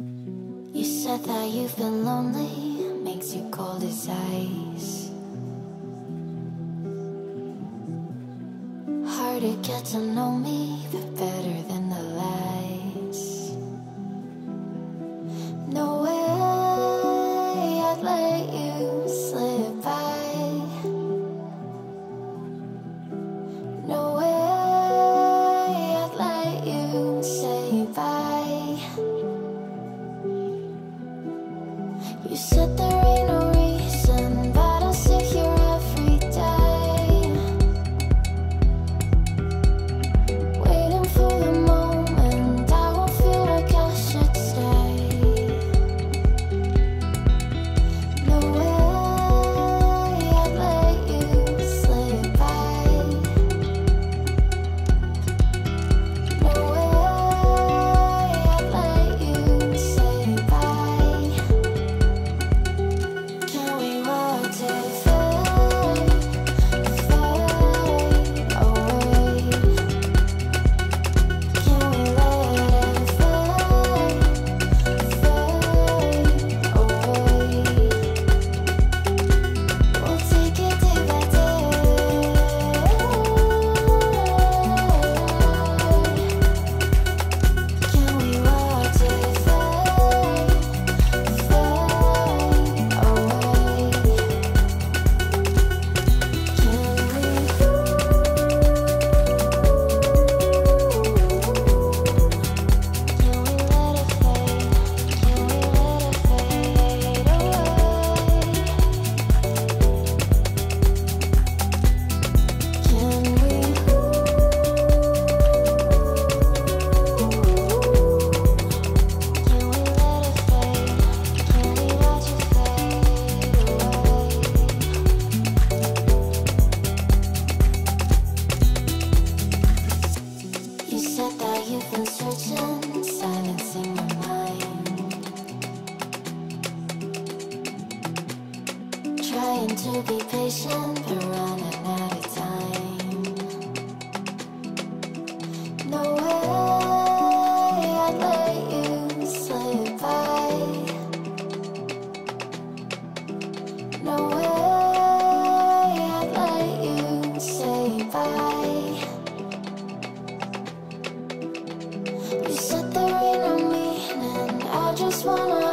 You said that you've been lonely, makes you cold as ice. Hard to get to know me, the better. said to be patient, but running out of time. No way I'd let you slip by. No way I'd let you say bye. You said there ain't no meaning, I just wanna.